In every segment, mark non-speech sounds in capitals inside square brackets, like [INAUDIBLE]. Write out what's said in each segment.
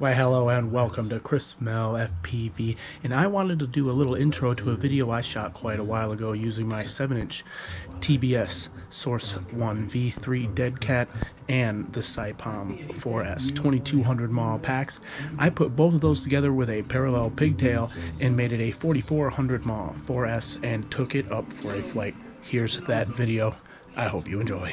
Why hello and welcome to Chris Mel FPV and I wanted to do a little intro to a video I shot quite a while ago using my 7-inch TBS Source 1 V3 Dead Cat and the SYPOM 4S 2200 mAh packs. I put both of those together with a parallel pigtail and made it a 4400 mAh 4S and took it up for a flight. Here's that video. I hope you enjoy.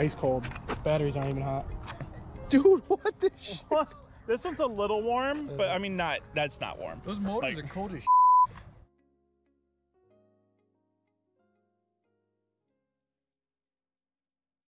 Ice cold. Batteries aren't even hot. Dude, [LAUGHS] what the [LAUGHS] sh- This one's a little warm, but I mean, not. That's not warm. Those motors Like- are cold as sh-